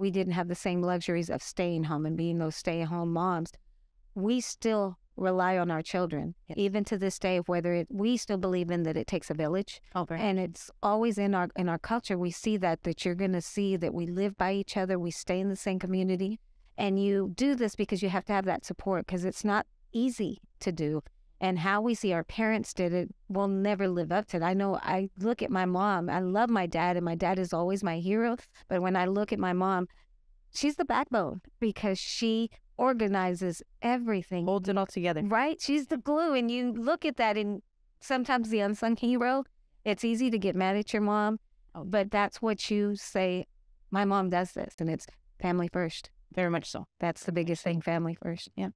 we didn't have the same luxuries of staying home and being those stay at home moms, we still rely on our children, Yes. even to this day, whether it, we still believe in that it takes a village. Oh, And it's always in our in our culture. We see that that you're going to see that we live by each other. We stay in the same community, and you do this because you have to have that support because it's not easy to do. And how we see our parents did it, we'll never live up to it. I know. I look at my mom. I love my dad, and my dad is always my hero. But when I look at my mom, she's the backbone because she organizes everything holds it all together. Right? She's the glue. And you look at that, and sometimes the unsung hero, it's easy to get mad at your mom, Oh. but that's what you say. My mom does this, and it's family first. Very much so. That's the biggest thing family first. Yeah.